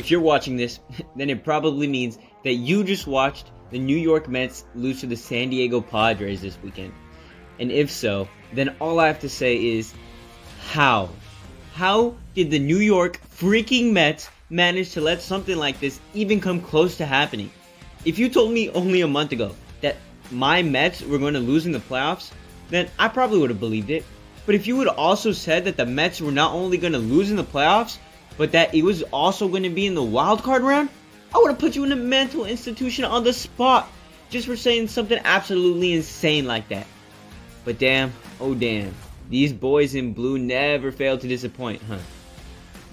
if you're watching this, then it probably means that you just watched the New York Mets lose to the San Diego Padres this weekend. And if so, then all I have to say is how? How did the New York freaking Mets manage to let something like this even come close to happening? If you told me only a month ago that my Mets were going to lose in the playoffs, then I probably would have believed it. But if you would also said that the Mets were not only going to lose in the playoffs, but that it was also going to be in the wild card round, I would have put you in a mental institution on the spot just for saying something absolutely insane like that. But damn, oh damn, these boys in blue never fail to disappoint, huh?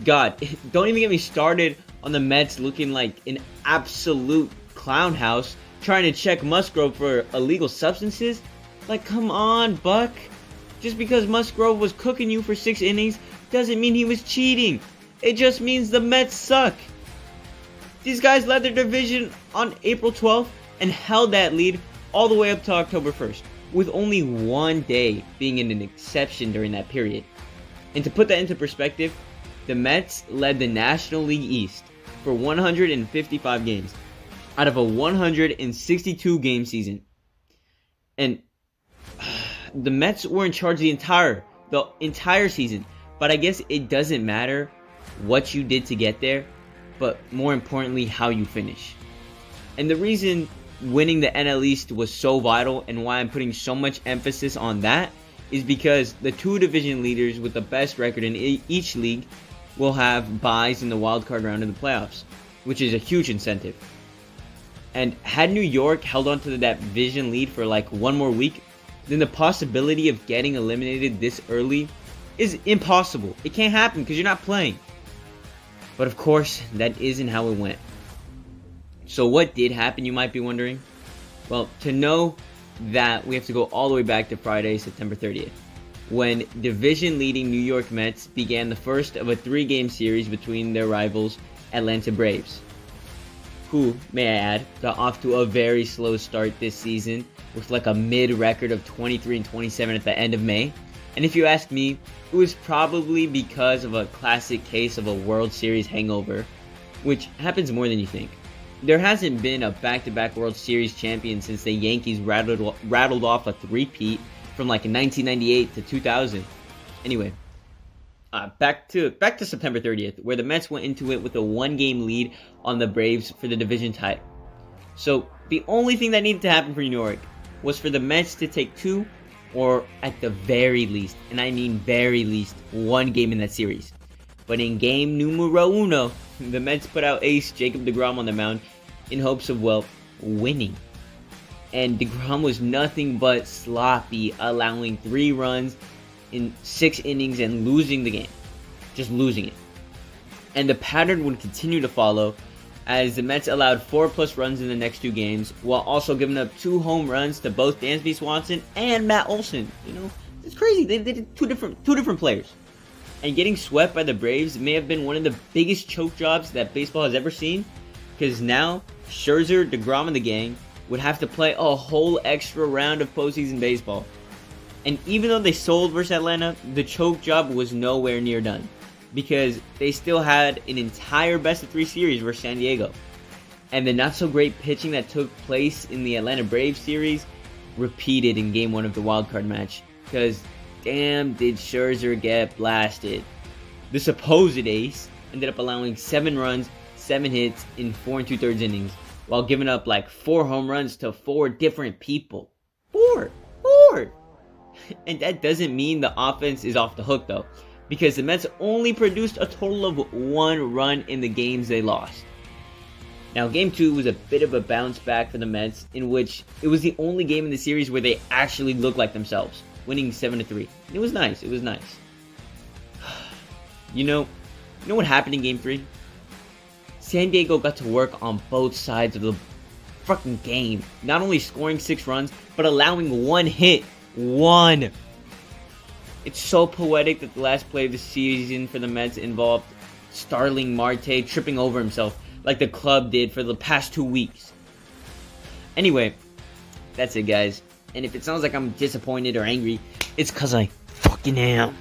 God, don't even get me started on the Mets looking like an absolute clown house trying to check Musgrove for illegal substances. Like, come on, Buck. Just because Musgrove was cooking you for six innings doesn't mean he was cheating. It just means the Mets suck. These guys led their division on April 12th and held that lead all the way up to October 1st, with only one day being an exception during that period. And to put that into perspective, the Mets led the National League East for 155 games out of a 162 game season. And the Mets were in charge the entire the entire season, but I guess it doesn't matter what you did to get there, but more importantly, how you finish. And the reason winning the NL East was so vital and why I'm putting so much emphasis on that is because the two division leaders with the best record in each league will have byes in the wildcard round of the playoffs, which is a huge incentive. And had New York held on to that division lead for like one more week, then the possibility of getting eliminated this early is impossible. It can't happen because you're not playing. But of course, that isn't how it went. So what did happen, you might be wondering? Well, to know that, we have to go all the way back to Friday, September 30th, when division-leading New York Mets began the first of a three-game series between their rivals, Atlanta Braves, who, may I add, got off to a very slow start this season with like a mid record of 23 and 27 at the end of May. And if you ask me, it was probably because of a classic case of a World Series hangover, which happens more than you think. There hasn't been a back-to-back World Series champion since the Yankees rattled rattled off a three-peat from like 1998 to 2000. Anyway, uh, back to back to September 30th, where the Mets went into it with a one-game lead on the Braves for the division title. So the only thing that needed to happen for New York was for the Mets to take two or at the very least, and I mean very least, one game in that series. But in game numero uno, the Mets put out ace Jacob DeGrom on the mound in hopes of, well, winning. And DeGrom was nothing but sloppy, allowing three runs in six innings and losing the game. Just losing it. And the pattern would continue to follow as the Mets allowed four plus runs in the next two games, while also giving up two home runs to both Dansby Swanson and Matt Olson. You know, it's crazy. They, they did two different two different players. And getting swept by the Braves may have been one of the biggest choke jobs that baseball has ever seen, because now Scherzer, Degrom, and the gang would have to play a whole extra round of postseason baseball. And even though they sold versus Atlanta, the choke job was nowhere near done because they still had an entire best of three series versus San Diego. And the not so great pitching that took place in the Atlanta Braves series repeated in game one of the wild card match. Because damn, did Scherzer get blasted. The supposed ace ended up allowing seven runs, seven hits in four and two thirds innings, while giving up like four home runs to four different people. Four! Four! and that doesn't mean the offense is off the hook though because the Mets only produced a total of one run in the games they lost. Now, game two was a bit of a bounce back for the Mets, in which it was the only game in the series where they actually looked like themselves, winning 7 to 3. It was nice. It was nice. You know, you know what happened in game three? San Diego got to work on both sides of the fucking game. Not only scoring six runs, but allowing one hit. One. It's so poetic that the last play of the season for the Mets involved Starling Marte tripping over himself like the club did for the past two weeks. Anyway, that's it, guys. And if it sounds like I'm disappointed or angry, it's because I fucking am.